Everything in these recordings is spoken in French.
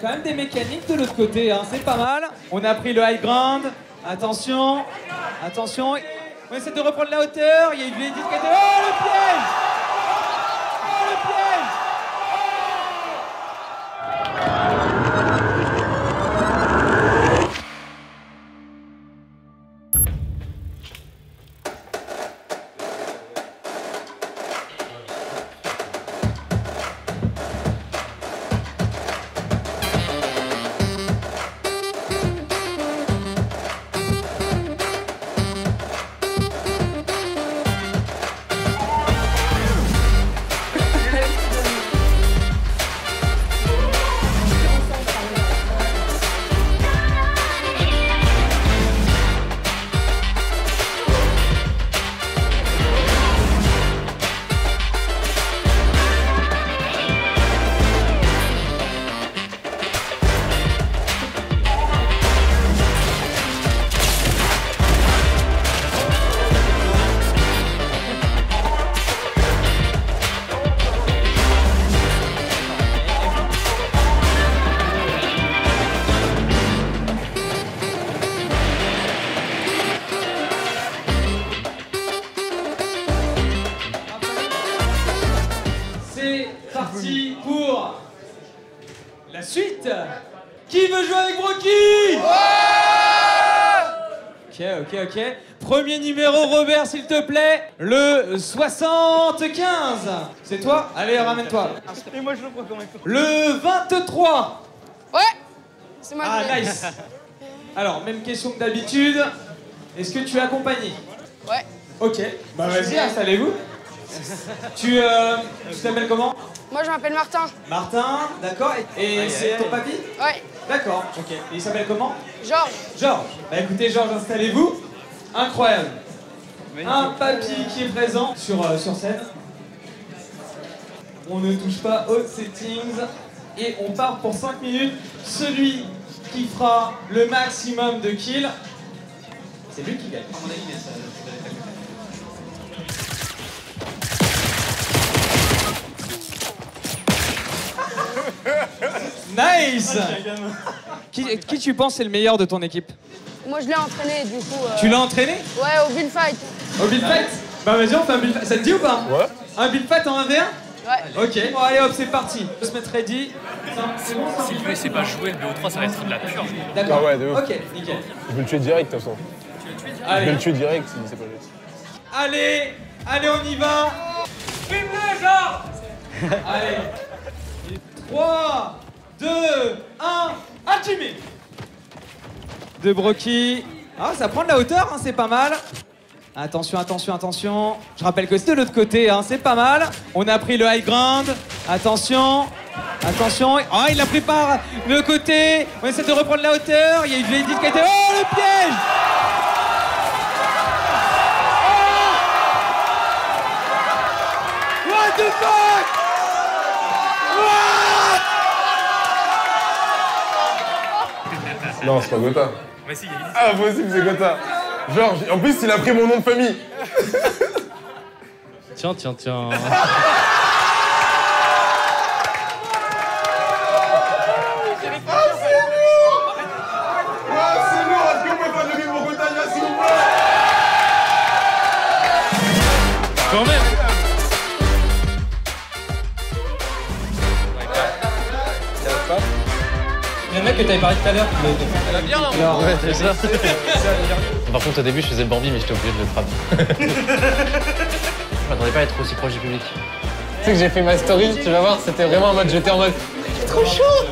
quand même des mécaniques de l'autre côté, hein. c'est pas mal. On a pris le high ground. Attention, attention. On essaie de reprendre la hauteur. Il y a une vieille qui. Oh le piège parti pour la suite. Qui veut jouer avec Brocky? Ok, ok, ok. Premier numéro, Robert, s'il te plaît. Le 75. C'est toi? Allez, ramène-toi. Et moi je le prends il faut. Le 23. Ouais C'est moi Ah, nice. Alors, même question que d'habitude. Est-ce que tu es accompagné? Ouais. Ok. Bah vas-y, installez-vous. Tu euh, tu t'appelles comment Moi je m'appelle Martin. Martin, d'accord. Et, et c'est ton papy Ouais. D'accord, ok. Et il s'appelle comment Georges. Georges. Bah écoutez, Georges, installez-vous. Incroyable. Un papy qui est présent sur, euh, sur scène. On ne touche pas aux settings. Et on part pour 5 minutes. Celui qui fera le maximum de kills, c'est lui qui gagne. Nice qui, qui tu penses est le meilleur de ton équipe Moi je l'ai entraîné du coup. euh, Tu l'as entraîné Ouais, au bullfight. Au build fight Bah vas-y, on fait un build fight. Ça te dit ou pas Ouais. Un build fight en 1v1 Ouais. Ok. Bon, allez hop, c'est parti. On se mettre ready. C'est bon, ça Si le c'est pas jouer, le BO3 ça va être de la purge. D'accord. Ah ouais, de ouf. Ok, nickel. Je vais le tuer direct, de toute façon. Je vais Allez, le tuer direct si c'est pas juste. allez, allez, on y va. Filme-le, genre Allez. 3, 2, 1, allumé De Brocky. Ah, ça prend de la hauteur, hein, c'est pas mal. Attention, attention, attention. Je rappelle que c'est de l'autre côté, hein, c'est pas mal. On a pris le high ground. Attention. Attention. Ah, il a pris par le côté. On essaie de reprendre la hauteur. Il y a une vieille qui a été. Oh, le piège Oh What the fuck Non, c'est pas Gotha. Mais si, il y a une Ah, impossible, c'est Gotha. Georges, en plus, il a pris mon nom de famille. Tiens, tiens, tiens. mec que t'avais parlé tout à l'heure. bien là Alors, Ouais, c'est ça. Par contre, au début, je faisais le Bambi, mais j'étais obligé de le frapper. je m'attendais pas à être aussi proche du public. Tu sais que j'ai fait ma story, tu vas voir, c'était vraiment en mode j'étais en mode trop chaud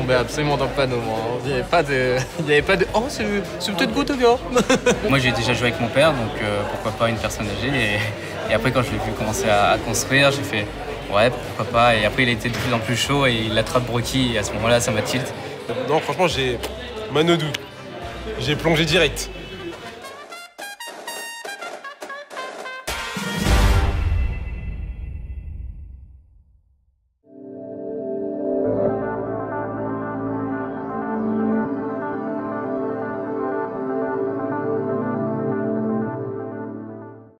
tombé absolument dans le panneau, moi. Il n'y avait pas de. Il y avait pas de. Oh, c'est c'est peut-être gars Moi, j'ai déjà joué avec mon père, donc euh, pourquoi pas une personne âgée. Et, et après, quand je l'ai vu commencer à, à construire, j'ai fait ouais, pourquoi pas. Et après, il a été de plus en plus chaud et il attrape Brocky. Et à ce moment-là, ça m'a tilt. Non, franchement, j'ai. Manodou. J'ai plongé direct.